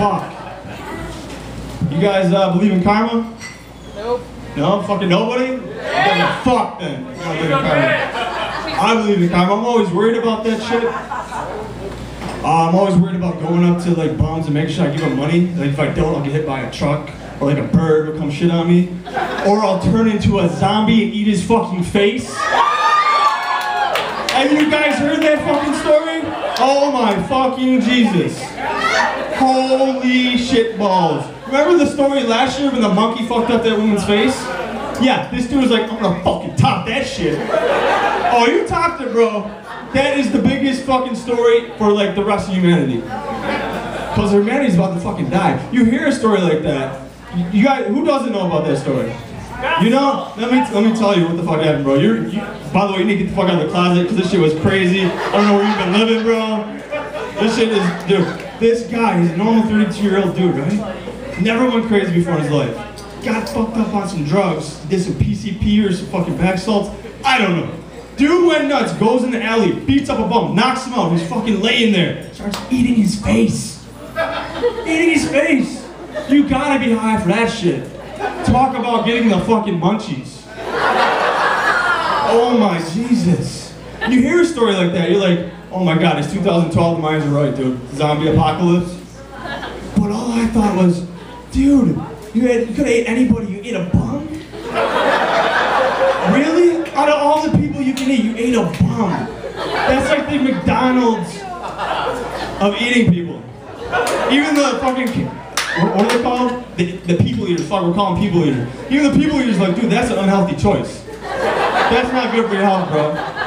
Fuck. You guys uh, believe in karma? Nope. No? Fucking nobody? Yeah. Fuck then. You believe in karma. I believe in karma. I'm always worried about that shit. Uh, I'm always worried about going up to like bums and making sure I give them money. Like if I don't, I'll get hit by a truck. Or like a bird will come shit on me. Or I'll turn into a zombie and eat his fucking face. Have you guys heard that fucking story? Oh my fucking Jesus. Holy shit balls. Remember the story last year when the monkey fucked up that woman's face? Yeah, this dude was like, I'm gonna fucking top that shit. Oh, you topped it, bro. That is the biggest fucking story for like the rest of humanity. Because humanity's about to fucking die. You hear a story like that, you, you guys, who doesn't know about that story? You know, let me let me tell you what the fuck happened, bro. You're, you, by the way, you need to get the fuck out of the closet because this shit was crazy. I don't know where you've been living, bro. This shit is, dude. This guy, he's a normal 32 year old dude, right? Never went crazy before in his life. Got fucked up on some drugs, did some PCP or some fucking bath salts. I don't know. Dude went nuts, goes in the alley, beats up a bum, knocks him out. He's fucking laying there, starts eating his face. eating his face. You gotta be high for that shit. Talk about getting the fucking munchies. Oh my Jesus. You hear a story like that, you're like, oh my god, it's 2012, the Mayans are right, dude. Zombie apocalypse. But all I thought was, dude, you, had, you could have ate anybody, you ate a bum? Really? Out of all the people you can eat, you ate a bum. That's like the McDonald's of eating people. Even the fucking, what, are they called? The, the people eaters, fuck, we're calling people eaters. Even the people eaters like, dude, that's an unhealthy choice. That's not good for your health, bro.